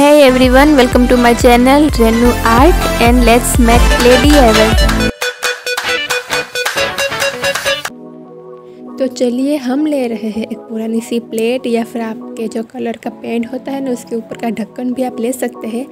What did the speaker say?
Hey everyone, welcome to my channel Renu Art and let's make lady ever. तो चलिए हम ले रहे हैं एक पुरानी सी प्लेट या फिर आपके जो कलर का पेंट होता है ना उसके ऊपर का ढक्कन भी आप ले सकते हैं